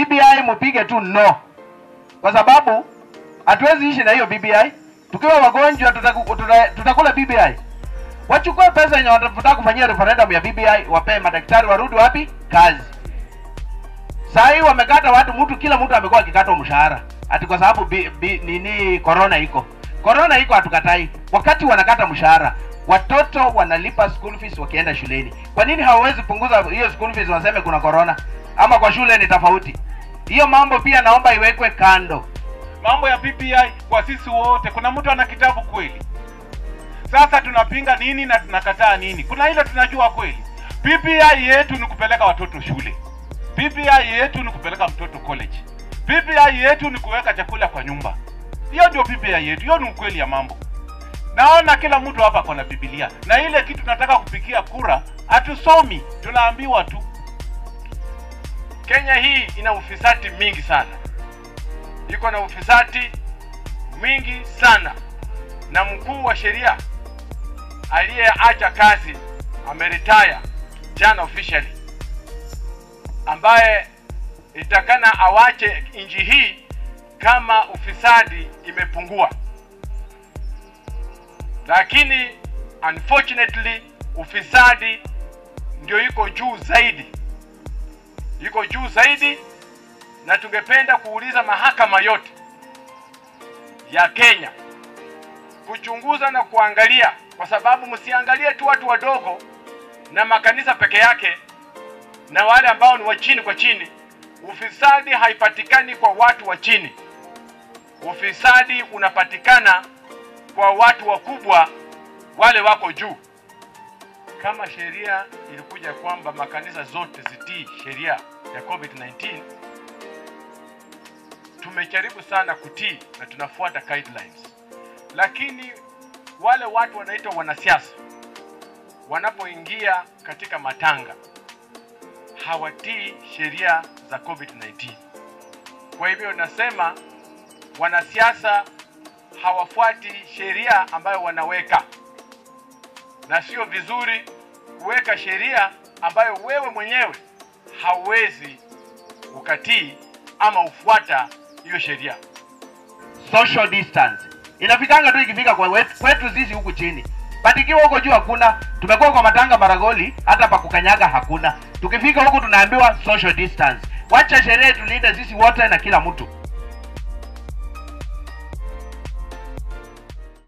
BBI mupige tu no, kwa sababu hatuwezi ishi na hiyo BBI. Tukiwa wagonjwa tutaku- tuta- tutakula BBI. Wachukue pesa yenye wanataka kufanyia referendum ya BBI, wapee madaktari warudi wapi? Kazi. Saa hii wamekata watu, mtu kila mtu amekuwa akikatwa mshahara ati kwa sababu bi, bi, nini corona iko corona iko, hatukatai. Wakati wanakata mshahara, watoto wanalipa school fees wakienda shuleni. Kwa nini hawawezi punguza hiyo school fees, waseme kuna corona ama kwa shule ni tofauti? Hiyo mambo pia naomba iwekwe kando. mambo ya BBI kwa sisi wote. Kuna mtu ana kitabu kweli? Sasa tunapinga nini na tunakataa nini? Kuna ile tunajua kweli. BBI yetu ni kupeleka watoto shule. BBI yetu ni kupeleka mtoto college. BBI yetu ni kuweka chakula kwa nyumba. Hiyo ndio BBI yetu. Hiyo ni ukweli ya mambo. Naona kila mtu hapa kona Biblia, na ile kitu tunataka kupikia kura hatusomi, tunaambiwa tu. Kenya hii ina ufisadi mingi sana. Iko na ufisadi mwingi sana, na mkuu wa sheria aliyeacha kazi ameretire jana officially, ambaye itakana awache nchi hii kama ufisadi imepungua, lakini unfortunately ufisadi ndio iko juu zaidi, iko juu zaidi na tungependa kuuliza mahakama yote ya Kenya kuchunguza na kuangalia, kwa sababu msiangalie tu watu wadogo na makanisa peke yake na wale ambao ni wa chini kwa chini. Ufisadi haipatikani kwa watu wa chini, ufisadi unapatikana kwa watu wakubwa, wale wako juu. Kama sheria ilikuja kwamba makanisa zote zitii sheria ya COVID-19 tumejaribu sana kutii na tunafuata guidelines, lakini wale watu wanaitwa wanasiasa wanapoingia katika matanga hawatii sheria za COVID-19. Kwa hivyo nasema wanasiasa hawafuati sheria ambayo wanaweka, na sio vizuri kuweka sheria ambayo wewe mwenyewe hauwezi ukatii ama ufuata hiyo sheria. social distance. Inafikanga tu ikifika kwa wetu, kwetu sisi huku chini. But ikiwa huko juu hakuna tumekuwa kwa matanga maragoli hata pa kukanyaga hakuna. Tukifika huku tunaambiwa social distance. Wacha sherehe tulinde sisi wote na kila mtu